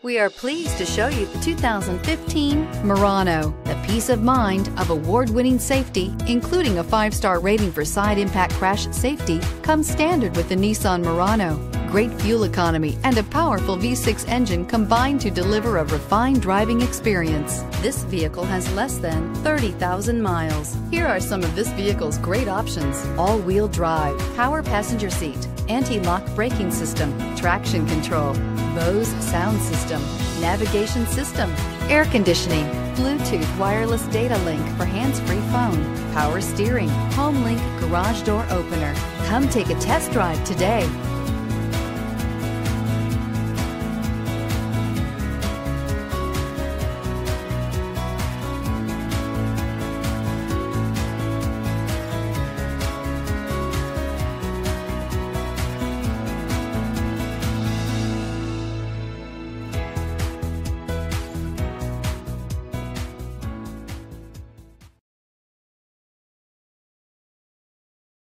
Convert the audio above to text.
We are pleased to show you the 2015 Murano. The peace of mind of award-winning safety, including a five-star rating for side impact crash safety, comes standard with the Nissan Murano. Great fuel economy and a powerful V6 engine combine to deliver a refined driving experience. This vehicle has less than 30,000 miles. Here are some of this vehicle's great options. All-wheel drive, power passenger seat, anti-lock braking system, traction control, Bose sound system, navigation system, air conditioning, Bluetooth wireless data link for hands-free phone, power steering, HomeLink garage door opener. Come take a test drive today.